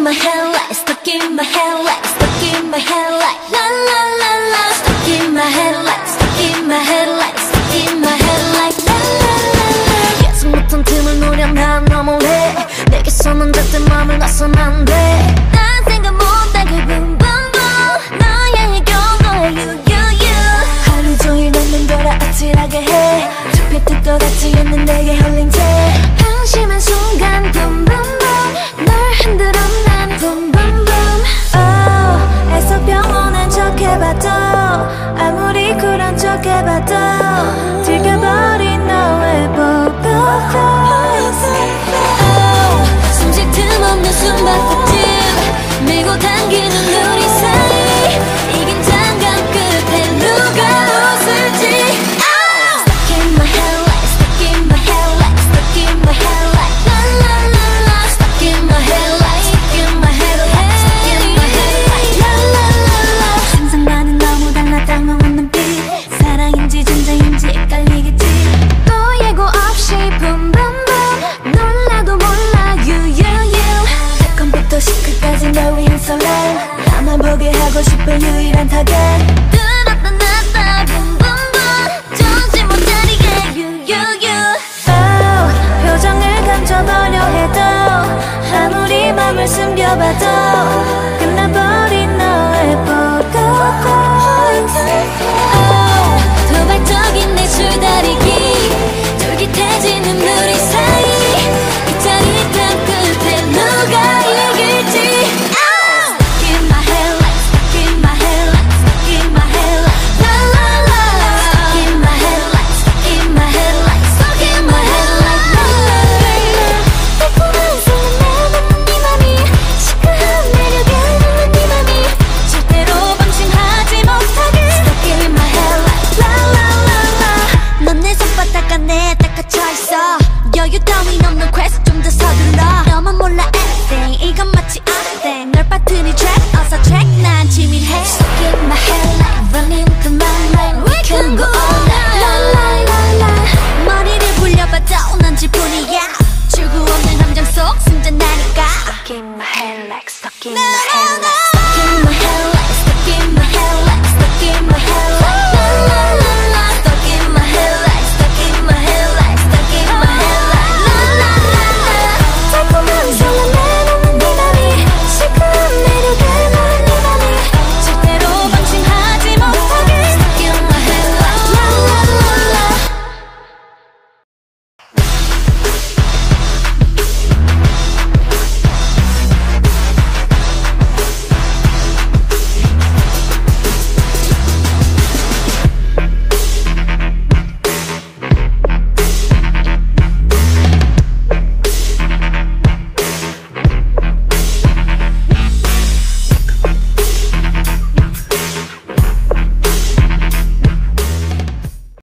in my head like stuck in my head like stuck in my head like la la la la stuck in my head like stuck in my head like stuck in my head like la la la la 예측 못한 틈을 노려 난 넘어래 내게서 먼저 내 맘을 놔선 안돼난 생각 못하게 붐붐붐 너의 경고에 유유유 하루 종일 난 눈 돌아 아찔하게 해 좁혀 뜰것 같지 않는 내게 흘리 계속 병원한 척 해봐도 아무리 그런 척 해봐도 glowing so loud 나만 보게 하고 싶은 유일한 타겟. 뚜렷한 낯선 붐붐붐. 정신 못 차리게 you oh, 표정을 감춰버려 해도 아무리 맘을 숨겨봐도 소리야